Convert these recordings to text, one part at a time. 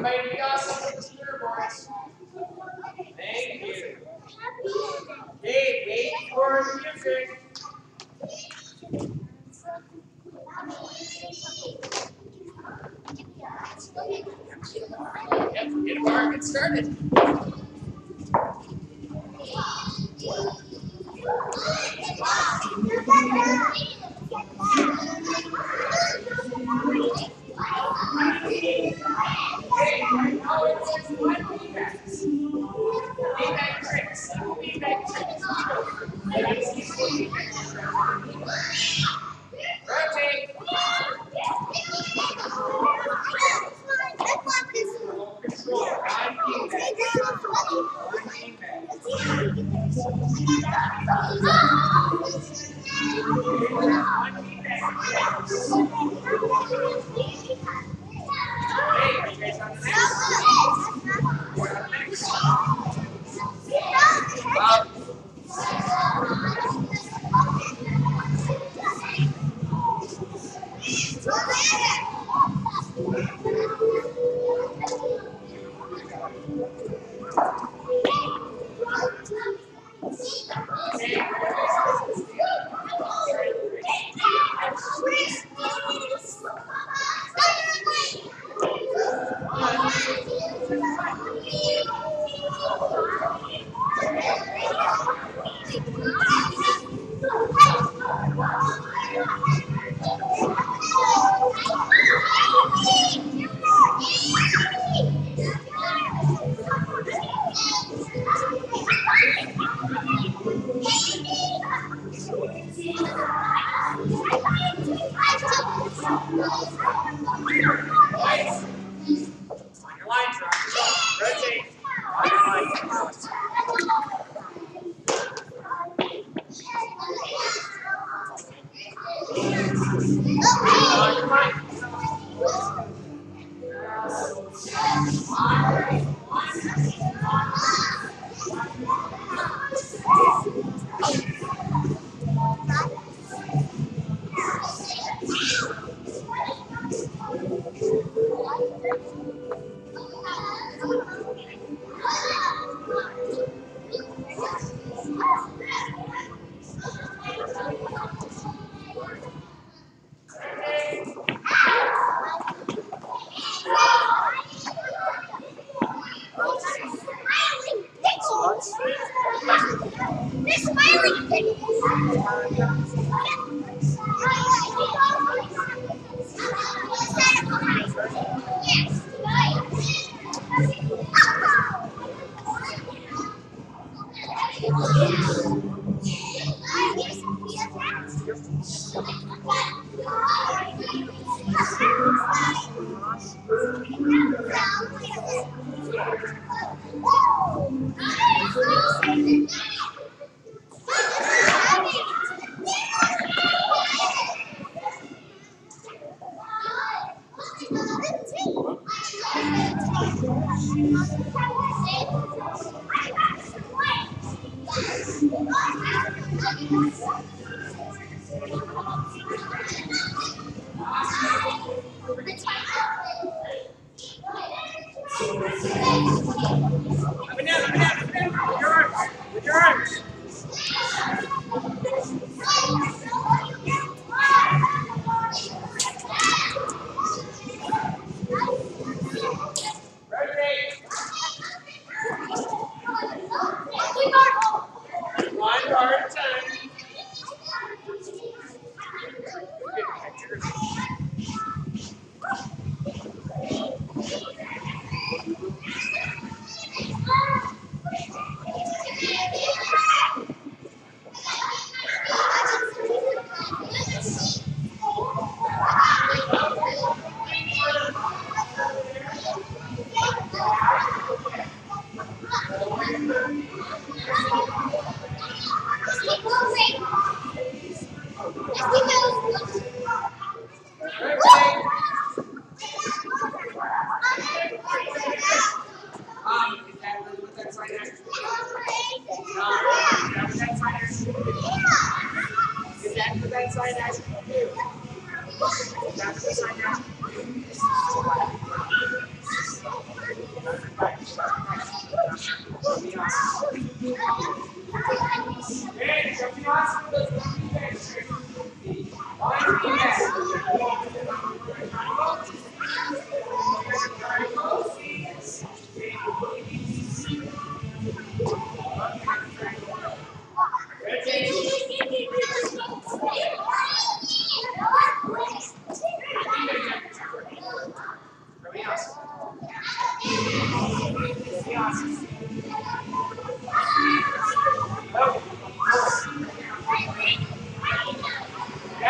Somebody we got something for the spirit boards. Thank you. Hey, wait for music. Yep, get a bar, get started. Wow.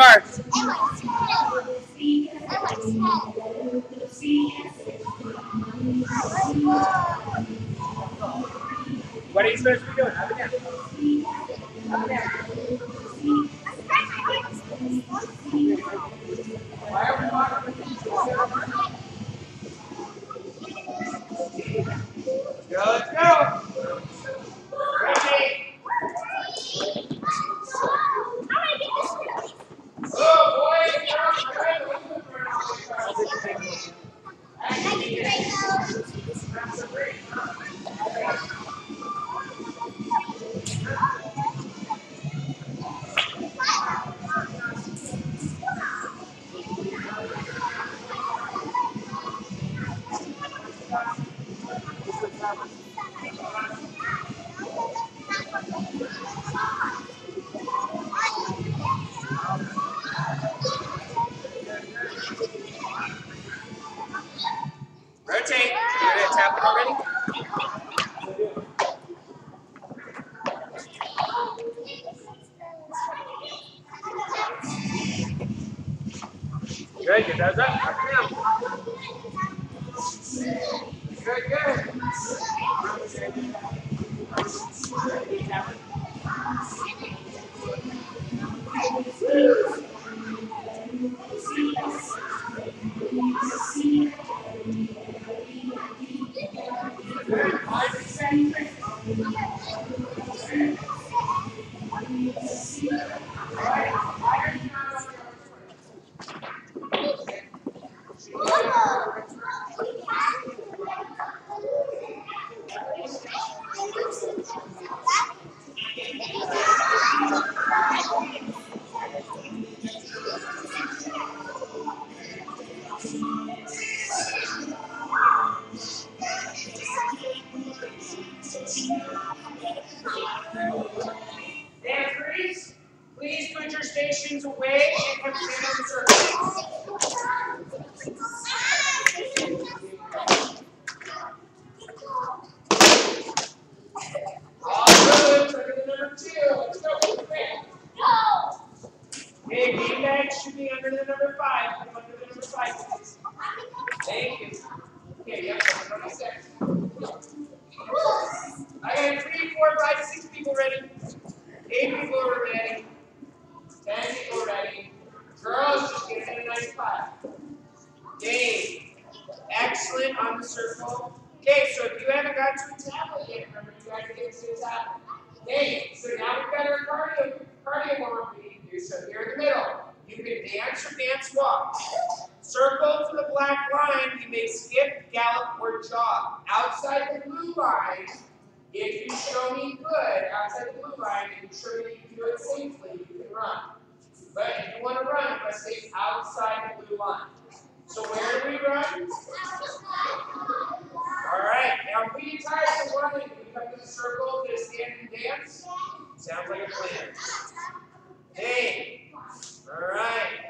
get right? It has a Circle to the black line, you may skip, gallop, or jog. Outside the blue line, if you show me good outside the blue line and show me you can do it safely, you can run. But if you want to run, you must stay outside the blue line. So where do we run? All right, now if we tie to running, we come to the circle to stand and dance. Sounds like a plan. Hey, all right.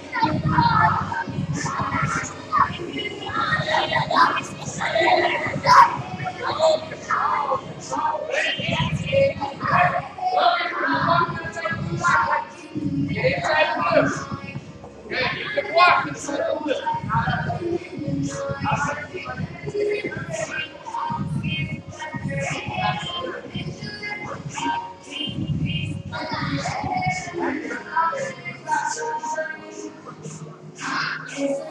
Get. You can walk inside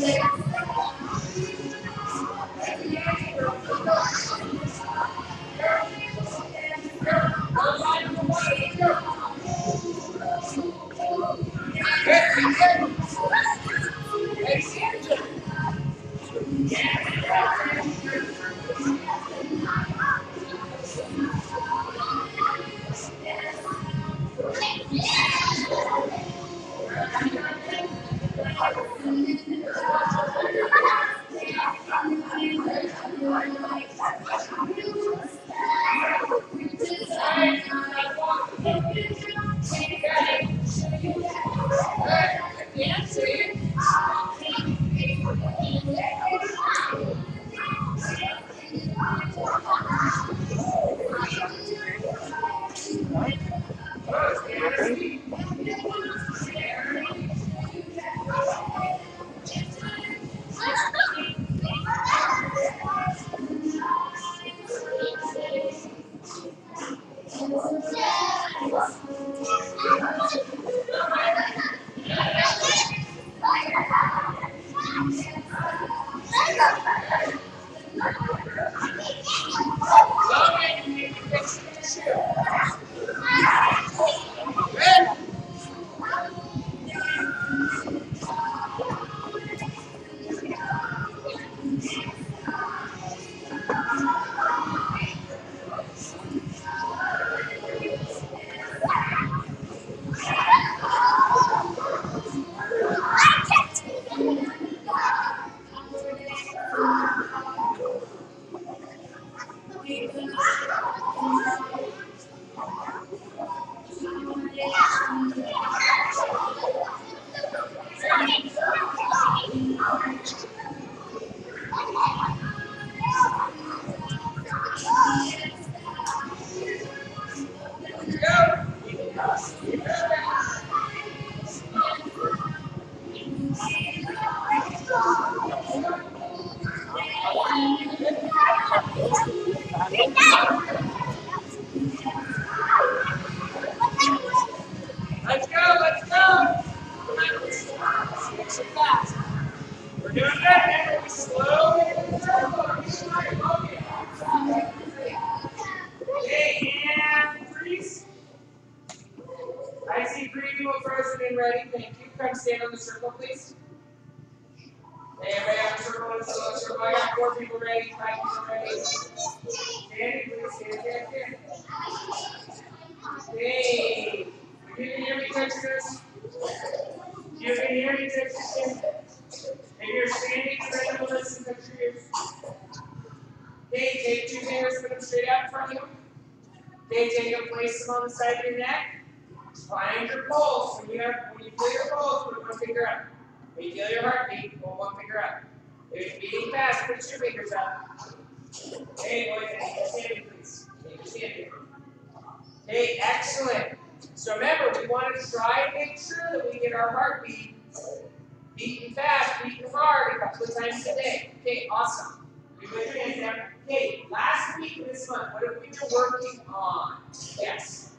the blue. Let's Hey, you hear me, Texas? You can hear me, Texas? If you're standing, ready to listen, your ears. Okay, take two fingers, put them straight out front of you. Okay, take place them on the side of your neck. Find your pulse. When you you feel your pulse, put one finger up. When you feel your heartbeat, pull one finger up. If you're beating fast, put two fingers up. Okay, boys, keep standing, please. Keep standing. Okay, excellent. So remember, we want to try and make sure that we get our heartbeat beating fast, beating hard a couple of times a day. Okay, awesome. You put your hands down. Okay, last week this month, what have we been working on? Yes.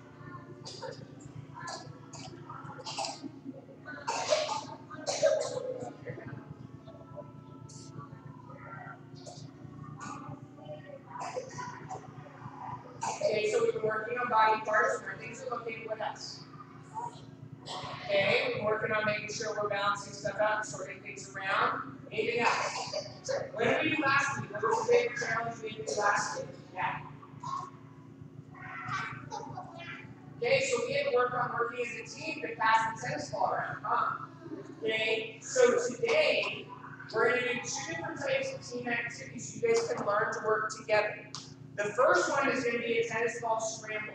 Okay, so we've been working on body parts, where things are located, what else? Okay, we're working on making sure we're balancing stuff out and sorting things around. Anything else? What did we do last week? What was the big challenge we did last week? Yeah. Okay, so we had to work on working as a team to pass the tennis ball around, huh? Okay, so today we're going to do two different types of team activities you guys can learn to work together. The first one is going to be a tennis ball scramble.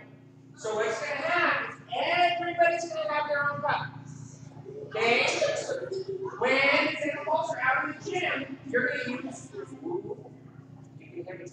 So what's going to happen is everybody's going to have their own cup. Okay? When the tennis balls are out in the gym, you're going to use. You can hear me.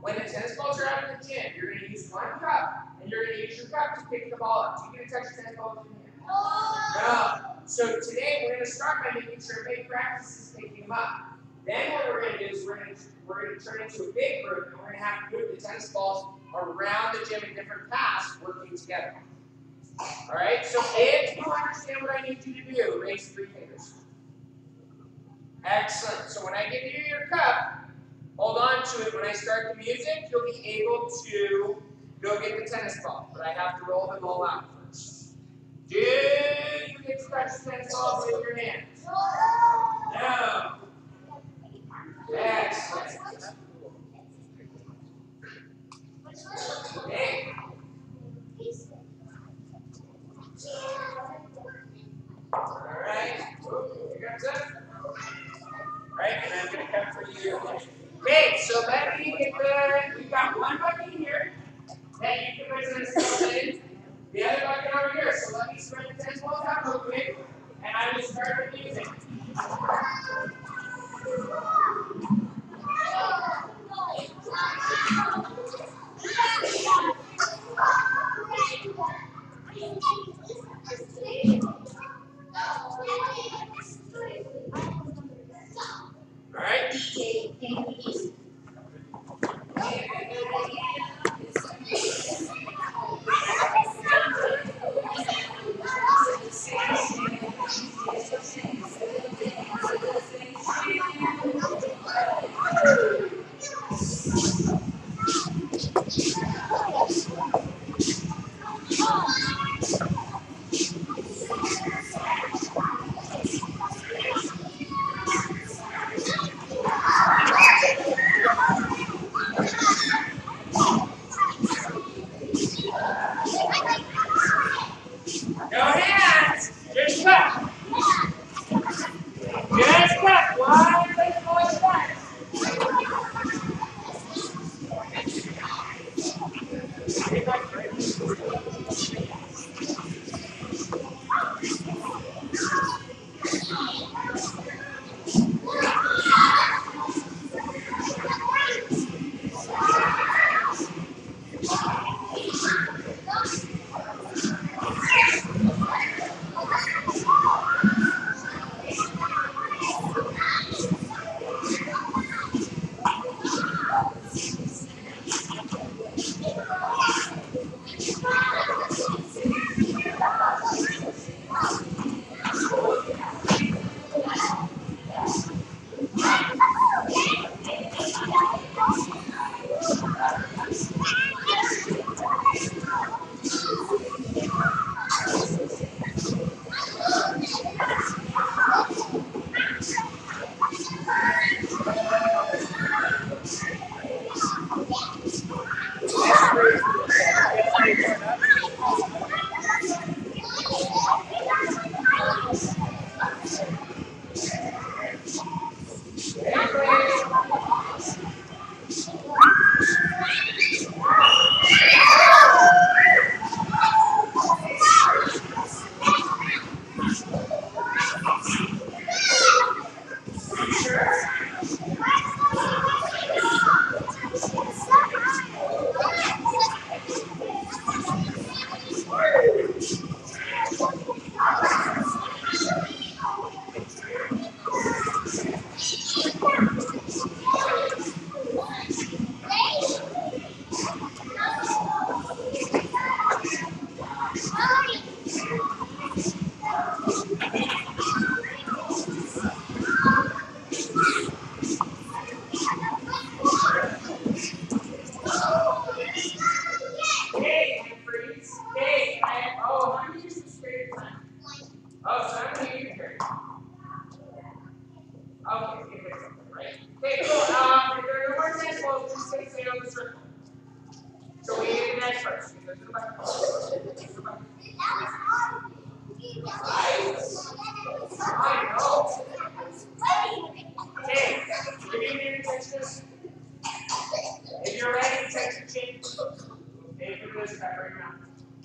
When the tennis balls are out in the gym, you're going to use one cup, and you're going to use your cup to pick the ball up. So you're to touch your tennis ball with your hand. No. So today we're going to start by making sure everybody practices picking them up. Then what we're going to do is we're going to we're going to turn into a big group, and we're going to have to move the tennis balls around the gym in different paths, working together. All right. So if you understand what I need you to do, raise three fingers. Excellent. So when I give you your cup, hold on to it. When I start the music, you'll be able to go get the tennis ball, but I have to roll them all out first. Do you get to touch the tennis balls with your hands? No. Okay. All right. Uh, you right, and I'm gonna come for you. Okay, so let me get the. We've got one bucket here that you can put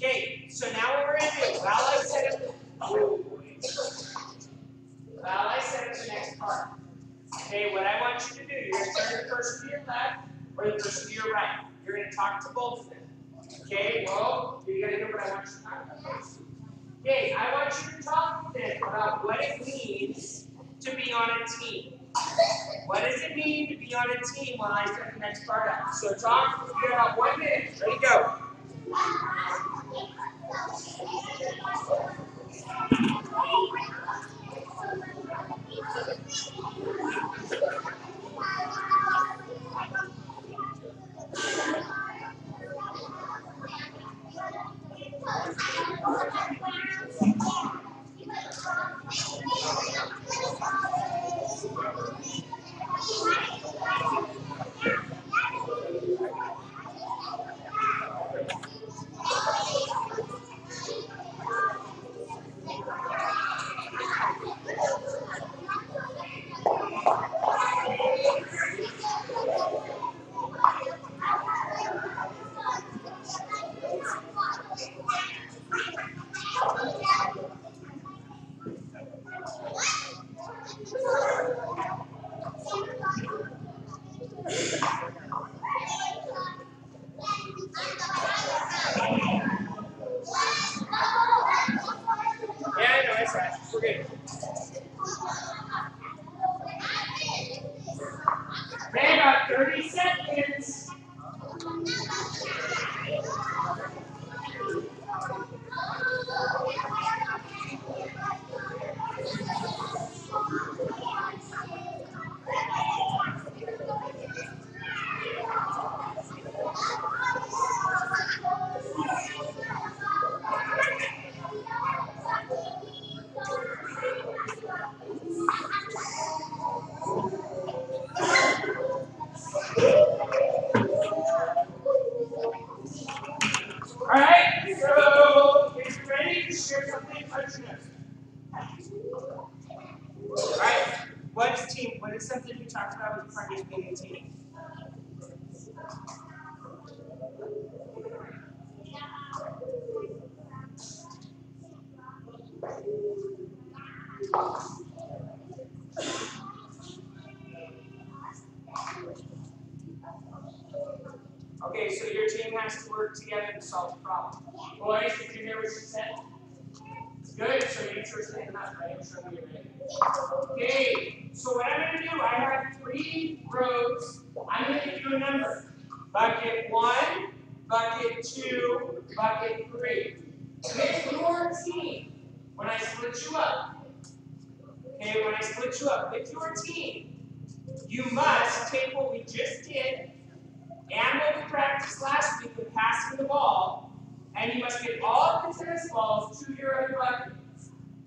Okay, so now what we're gonna do, while I set up, while I set up the next part. Okay, what I want you to do, you're gonna turn the person to your left or the person to your right. You're gonna talk to both of them. Okay, well, you're gonna do what I want you to talk about. Okay, I want you to talk to them about what it means to be on a team. What does it mean to be on a team while I set the next part up? So talk, you got about one minute. Ready, go. Yeah, I know, it's right. We're good. Okay, about 30 seconds. All right, so if you're ready to share something, touch your nose. All right, what is team? What is something we talked about with Fridays being a team? Okay, so your team has to together to solve the problem. Boys, did you hear what she said? Good, so you sure saying that, right? I'm sure we ready. Okay, so what I'm gonna do, I have three rows. I'm gonna give you a number. Bucket one, bucket two, bucket three. Pick your team when I split you up. Okay, when I split you up, pick your team. You must take what we just did and what we practiced last week with passing the ball, and you must get all of the tennis balls to your other bucket.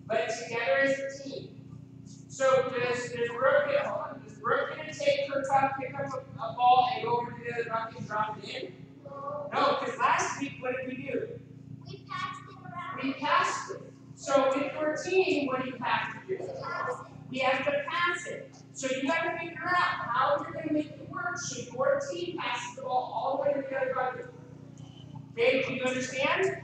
But together as a team. So does, does Brooke, hold on, does Brooke gonna take her top, pick up a, a ball and go over to the other bucket and drop it in? No, because last week, what did we do? We passed it. Around. We passed it. So with your team, what do you have to do? We have to pass it. So you have to figure out how you're gonna make it your team passes the ball all the way to the other bucket. Okay, do you understand?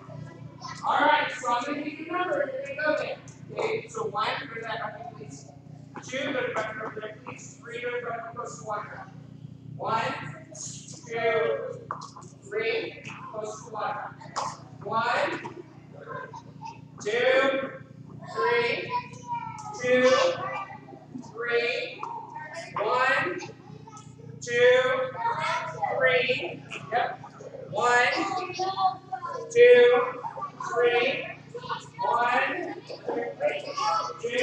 Alright, so I'm gonna give you a number, you're gonna go there. Okay, so one, go to that bucket, please. Two, go to bucket over there, please. Three, go to bucket close to water. One, two, three, close to water. One, two, three, two, three, one, two, three, yep, one, two, three, one, two,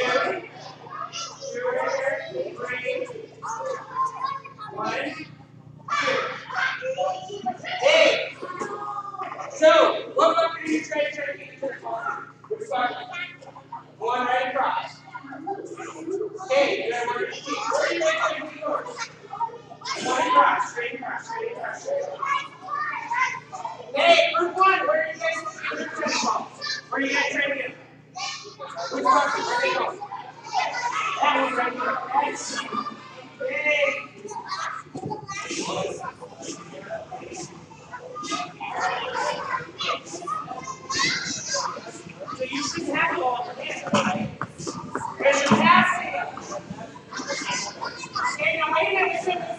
two, three, one, two. Hey! So, what bucket are you trying to try to get to the bucket? One right across. Okay, you gotta work your feet. Where are you going to yours? Straight across, straight across, straight across. Hey, group one, where are you guys where are you from? Where are you guys trying to get? Which bucket? Where you going? That one right here. Nice. So you should have passing. To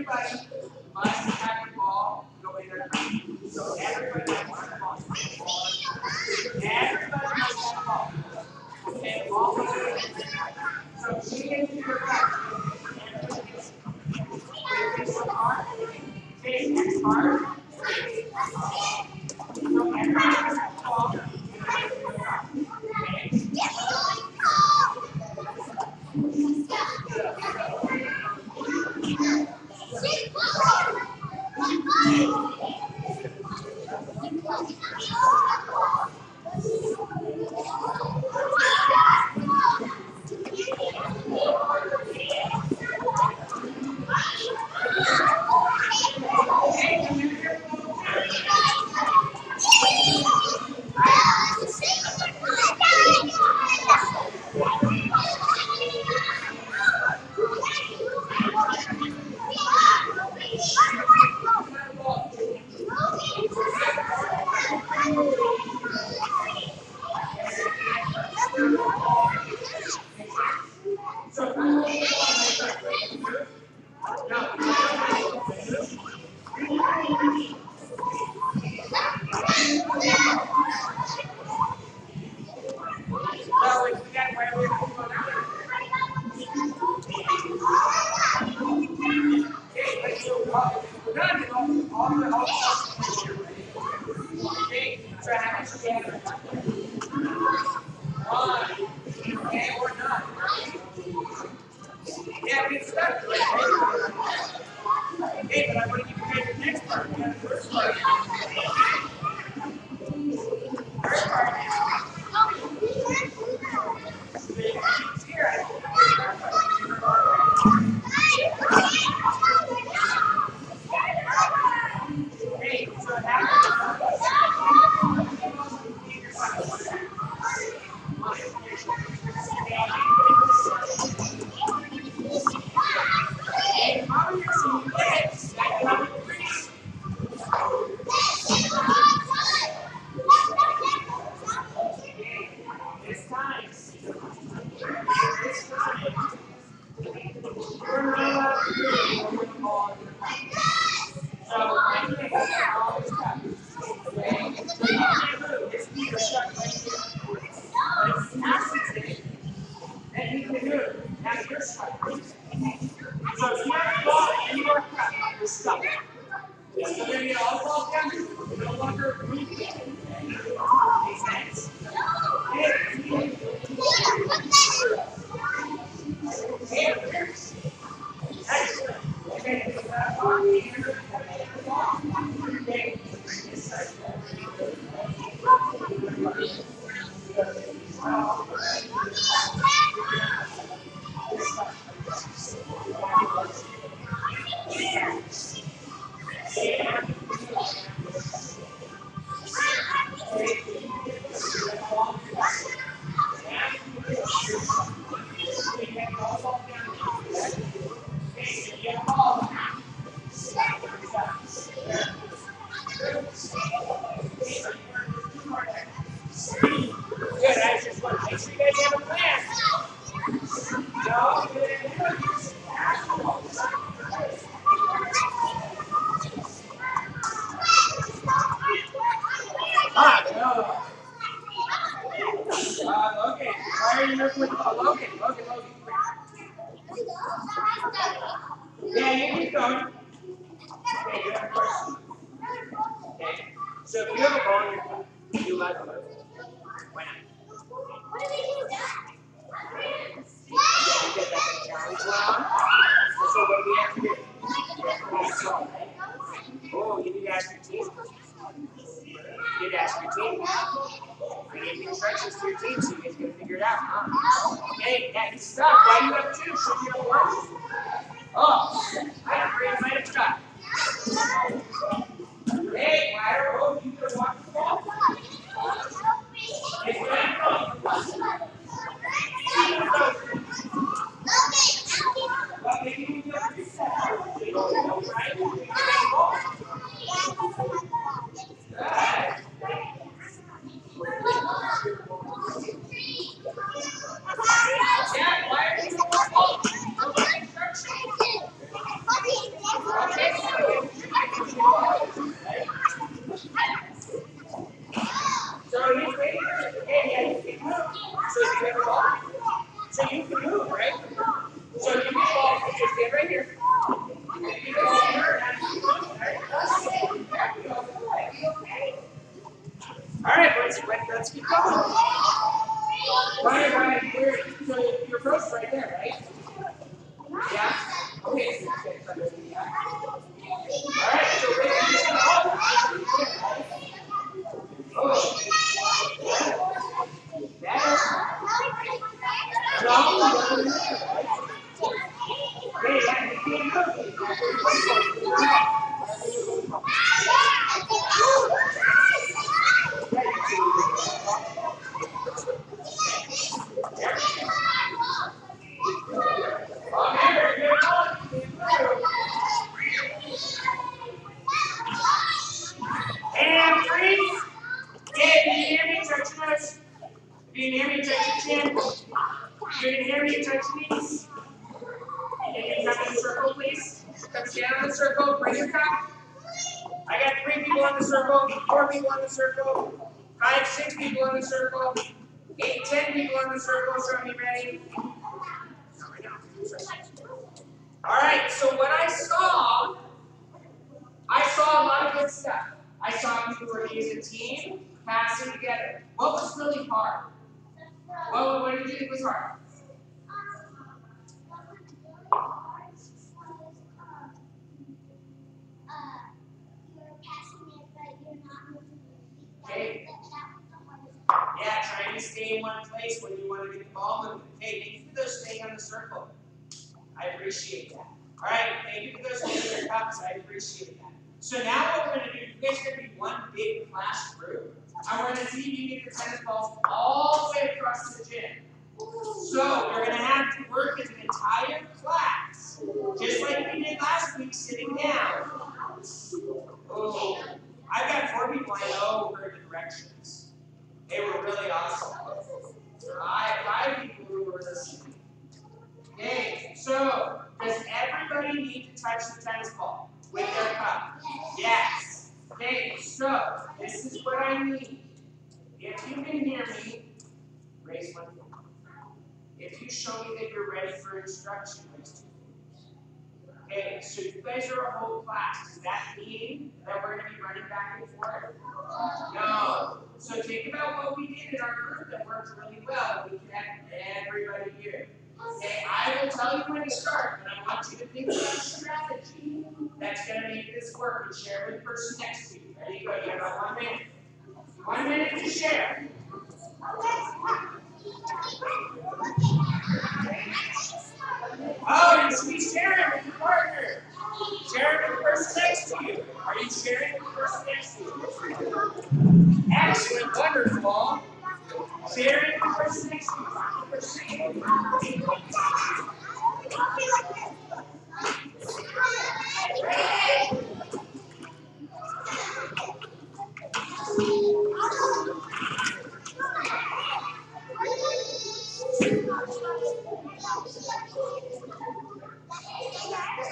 everybody must have a ball going there. So everybody Bye. All right, so what I saw, I saw a lot of good stuff. I saw you working as a team, passing together. What was really hard? What, what did you think was hard? Okay. Yeah, trying to stay in one place when you want to get the ball moving. Hey, maybe those stay on the circle. I appreciate that. All right, thank you for those paper cups. I appreciate that. So now what we're going to do, you guys are going to be one big classroom, and we're going to see if you get your tennis balls all the way across the gym. So we're going to have to work as an entire class, just like we did last week, sitting down. class, does that mean that we're going to be running back and forth? No. So think about what we did in our group that worked really well. We connect everybody here. Okay, I will tell you when to start, but I want you to think about a strategy that's going to make this work and share with the person next to you. Ready? go. You have about one minute. One minute to share. Oh, you should be sharing with your partner. Share it with the person next to you. Are you sharing with the person next to you? Excellent, wonderful. Sharing with the person next to you.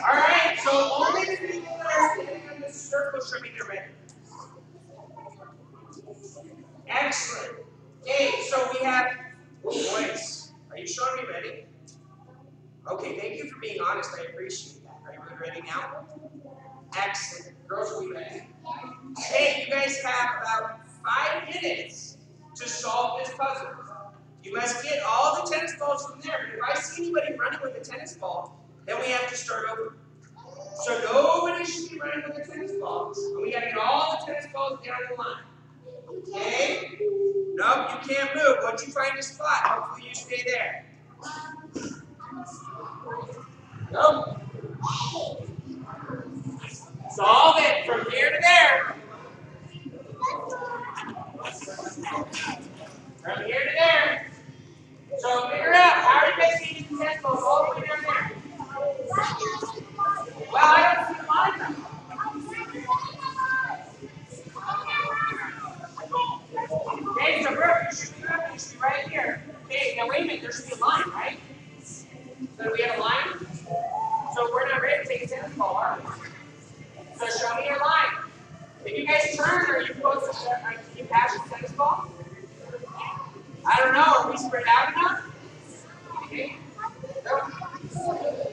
All right, so only the people that are standing in this circle should be ready. Excellent. Okay, so we have boys. Are you showing me ready? Okay, thank you for being honest. I appreciate that. Are you ready now? Excellent. Girls, are we ready? Hey, you guys have about five minutes to solve this puzzle. You must get all the tennis balls from there. But if I see anybody running with a tennis ball, then we have to start over. So nobody should be running with a tennis ball. And we gotta get all the tennis balls down the line. Okay? Nope, you can't move. Once you find a spot, hopefully you stay there. Nope. Solve it from here to there. From here to there. So figure out how are you guys getting the tennis balls all the way down there? Well, I don't see mine. You should be up, you should be right here. Okay, now wait a minute, there should be a line, right? So we have a line? So we're not ready to take a tennis ball? So show me your line. If you guys turn, are you supposed to, the tennis ball? I don't know, are we spread out enough? Okay. No.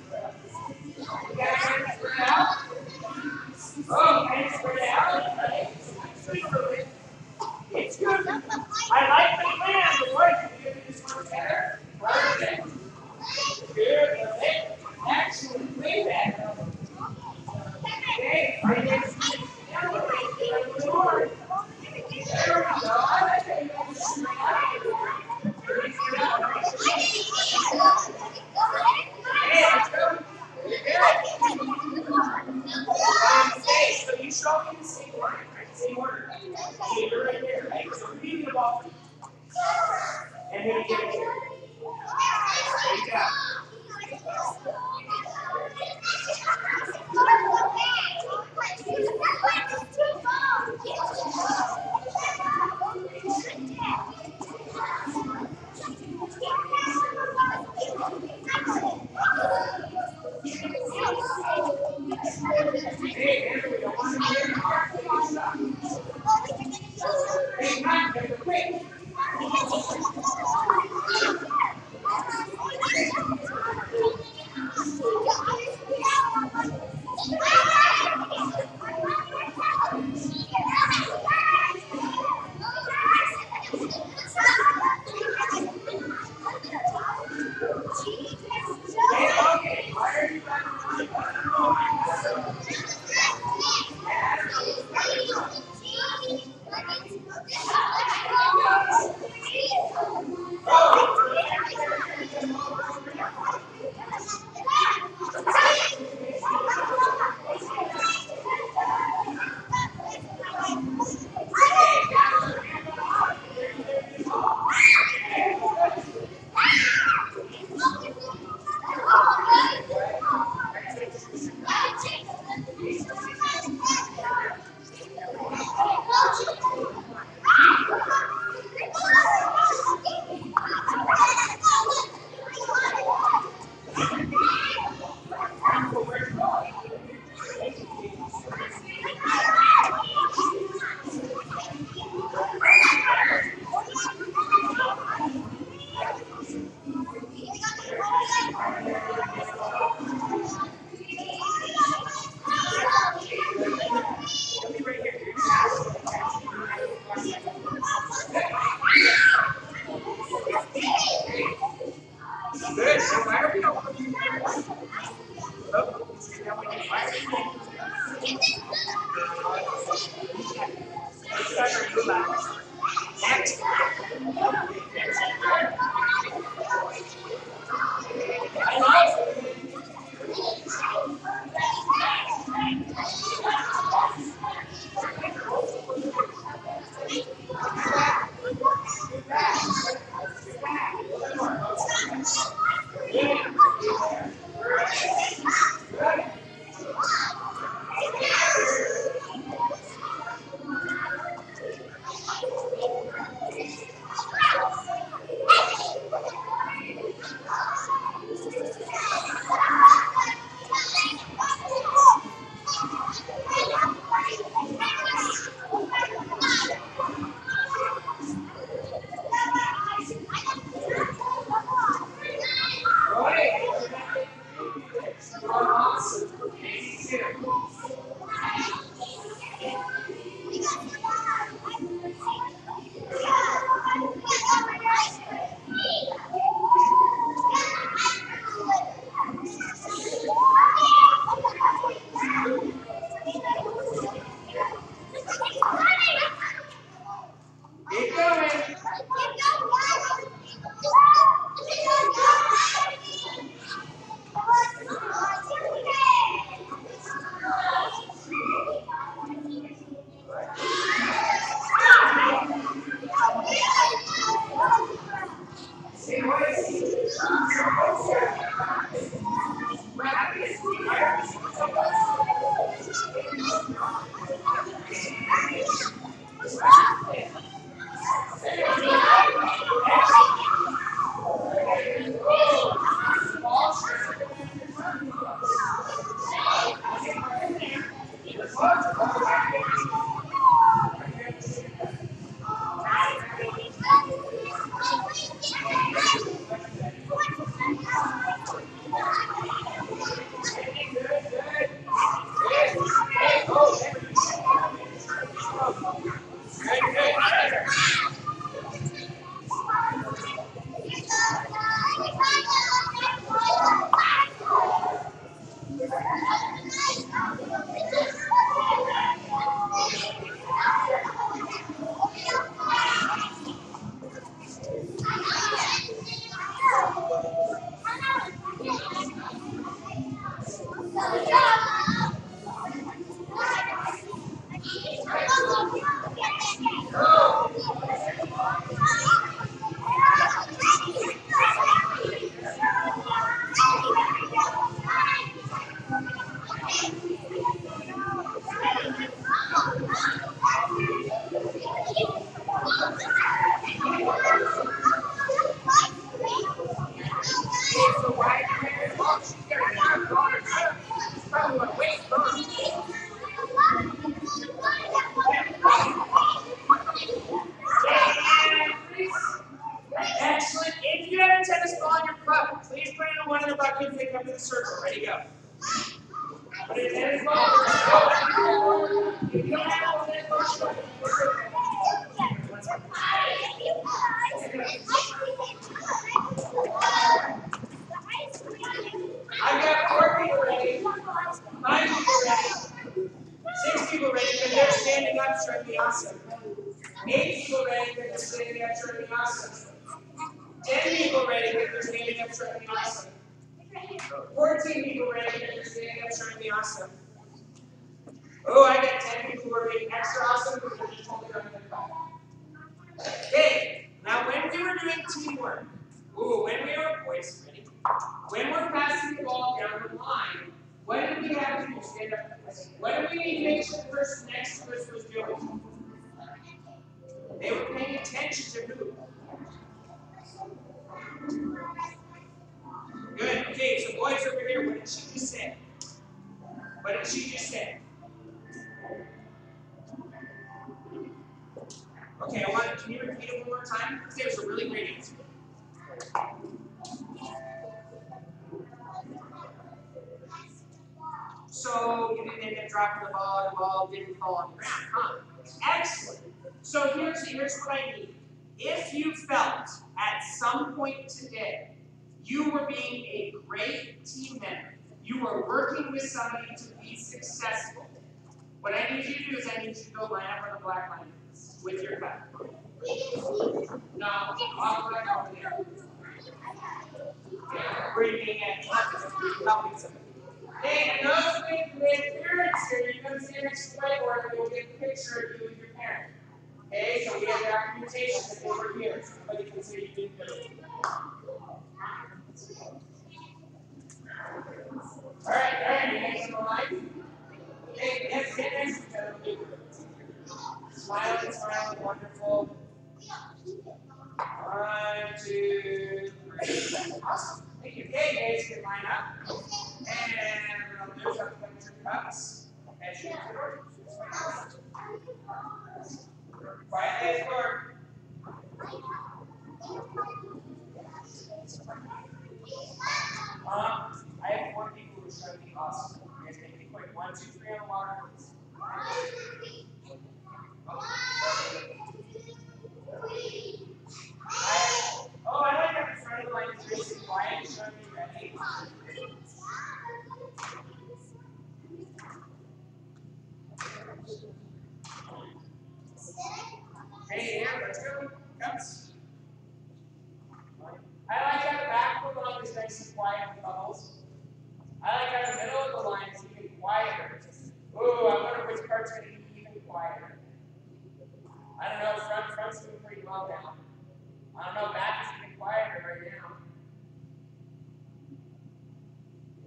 I like the plan, what, So you didn't end up dropping the ball, and the ball didn't fall on the ground, huh? Excellent. So here's here's what I need. If you felt at some point today you were being a great team member, you were working with somebody to be successful, What I need you to do is I need you to go line up where the black line with your cut. No, go back over there. Bringing it, helping somebody. And those with, with parents here, you come to the whiteboard and we'll get a picture of you with your parent. Okay, so we have documentation that they were here, somebody can say you didn't do it. Alright, alright, you guys in the line? Hey, let's get next to each other. Smiling, smiling, wonderful. One, two, three. Awesome. Okay, guys, can line up. And we'll do some picture cups. As you enter. Quiet as word. Um, I have four people who are trying to be awesome. You guys make it quick. One, two, three on the water, please. Oh, I like that the front of the line is really quiet, showing me ready. Hey, here, let's go. I like how the back of the line is nice and quiet with bubbles. I like how the middle of the line is even quieter. Ooh, I wonder which part's gonna be even quieter. I don't know, front front's doing pretty well now. I don't know, back is even quieter right now.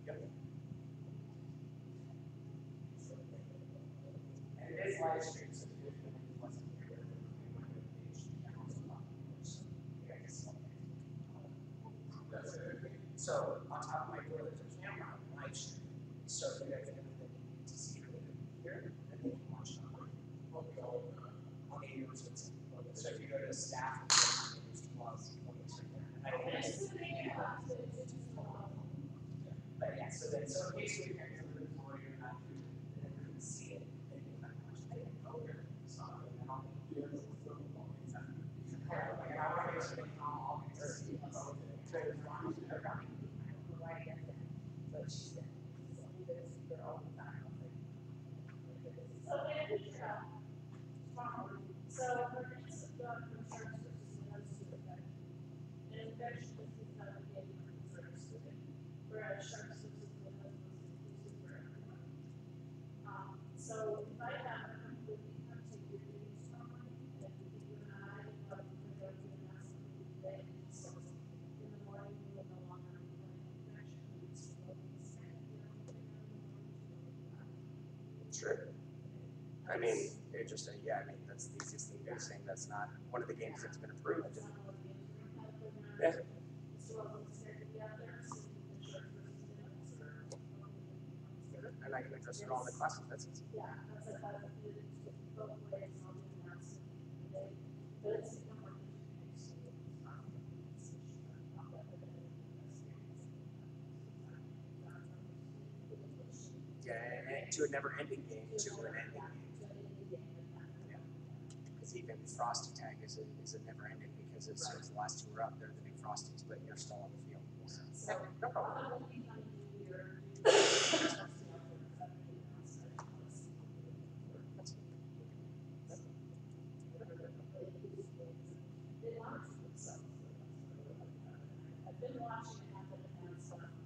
Yep. And it is live stream, so if you're wasn't hear, you might have page, and also not, so, yeah, I guess. That's it. So on top of my door, there's a camera on the live stream. So if you guys have anything you need to see or here, then you can watch it on what we all on the years it's so if you go to staff there's two laws one is right there. I don't know. But yeah, so then so in case we can do it for you not to then you can see it and you can watch it. Oh, here. So and then I'll do it as a film all the time. Yeah, like I want to make sure they can all all get to see it. So they're drawing, they're drawing. But she said, they're all the time. So, and, uh, so we're gonna sit down for sharp surfaces and that's to affect. And infection is not a game for surfaces, whereas sharp surfaces and that's inclusive for everyone. Um, so if I have a complete, come take your duties from me, and you and I, but we're going to ask them today, so in the morning, we will no longer be doing infection, it's what we say, you know, we're gonna move on to Sure. I mean, interesting, yeah, I mean, that's the easiest thing to do, saying that's not one of the games that's been approved. Yeah. And I can address it all in the classes, that's easy. Yeah, that's like, that's both ways, and I'll do that, so they, but it's become more Yeah, and- and to a never ending game, to an ending game. Because even Frosty Tag is a, is a never ending because soon as the last two are up, they're the new Frosties, but you're still on the field. So, no problem.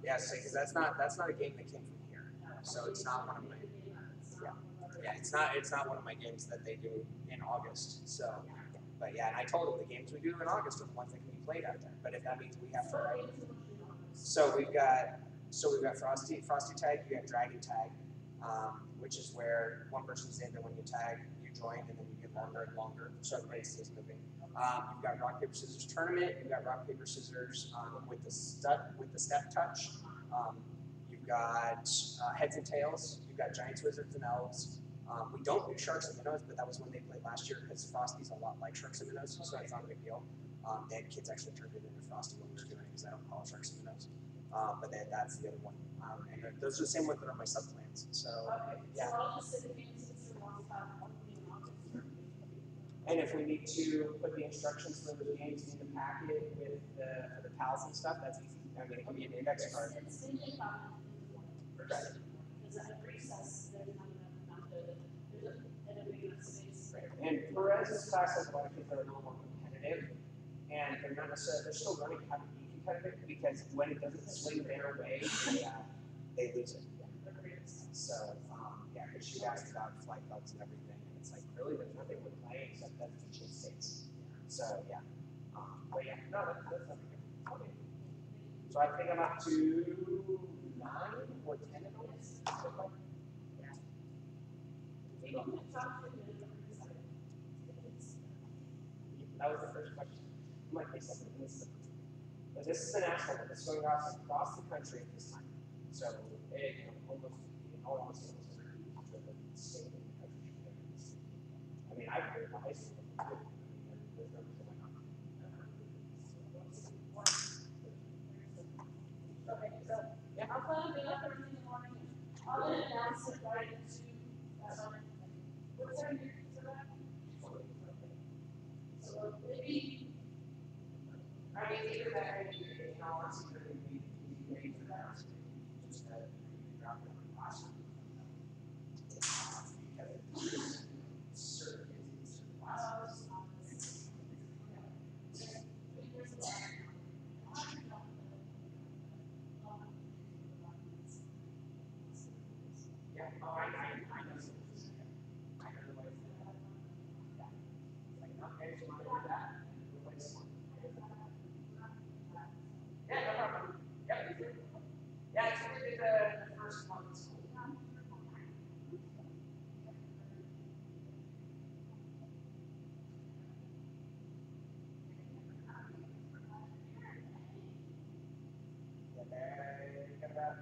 Yeah, because that's not, that's not a game that came from here. So it's not one of my, yeah, it's not, it's not one of my games that they do in August, so. But yeah, and I told them the games we do in August are the ones that can be played out there, but if that means we have to. So we've got, so we've got Frosty, Frosty Tag, you got Dragon Tag, um, which is where one person's in, and when you tag, you join, and then you get longer and longer, so everybody stays moving. Um, you've got Rock Paper Scissors Tournament, you've got Rock Paper Scissors, um, with the step, with the step touch. Um, you've got, uh, Heads and Tails, you've got Giants, Wizards, and Elves. Um, we don't do Sharks and Minnows, but that was when they played last year, because Frosty's a lot like Sharks and Minnows, so it's not a big deal. Um, they had kids actually turned it into Frosty when we were doing it, because I don't call it Sharks and Minnows. Um, but then that's the other one. Um, and those are the same ones that are on my subplans. So, Okay, so yeah. I'll just say the games since they're long time, I'll be in August. And if we need to put the instructions for the games in the packet with the, for the pals and stuff, that's easy. I mean, it can be an index card. It's not not the, business class has a lot of kids that are a little more competitive, and they're not necessarily, they're still learning how to be competitive, because when it doesn't swing their way, they, uh, they lose it. So, um, yeah, because she asked about flight belts and everything, and it's like, really, there's nothing we're playing except that teaching states. So, yeah, um, but yeah, no, that's, that's something. Okay. So I think I'm up to nine or ten of those. That was the first question. You might be something, this is, but this is a national one, it's going across, across the country at this time. So, it, you know, almost, in all this. I mean, I've heard the high school, on. Okay, so, yeah, I'll plan on being up Thursday in the morning, I'll announce it right into, uh, what time you, so that? So maybe, I mean, either that, or you, you know, it's either gonna be, be made for that, or just that you drop it in the classroom. Because it's certain, it's certain classes. Yeah, oh, I, I, I know. some of this, yeah. I know what it's, yeah. Like, not every one of that, replace one. Yeah, no problem. Yeah, we did. Yeah, it's we did the, the first month of school. Yeah, they got about,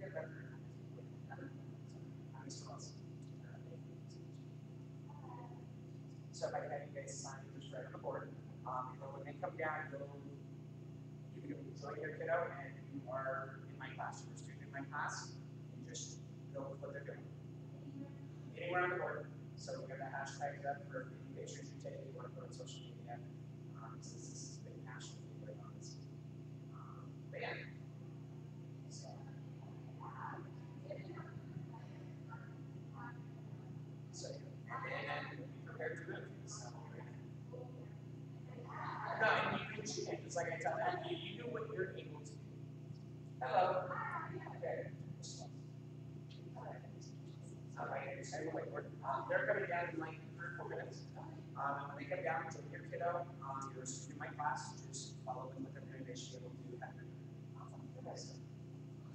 they got about. I'm still on. So right on the board, um, and when they come down, you'll, you can join your kiddo and you are in my class, you're a student in my class, and just go with what they're doing. Anywhere on the board, so we got the hashtags up for any pictures you take, you wanna put on social media, um, since this big national thing going on, this. Um, but yeah. So. So, and then, be prepared to move, so. No, and you can change, it's like I tell them, you, you do what you're able to do. Hello. Okay. Alright, so um, they're coming down in like three or four minutes. Um, and when they come down, take your kiddo, um, you're a student in my class, just follow them with them, and they should be able to do that.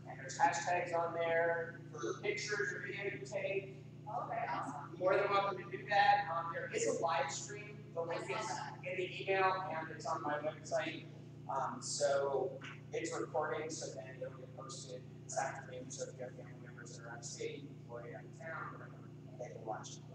And there's hashtags on there for pictures or video you take, Okay, awesome. more than welcome to do that. Um, there is a live stream, the link is in the email and it's on my website. Um, so it's recording, so then it'll get posted this afternoon, so if you have family members that are out of state or out of town, they can watch it.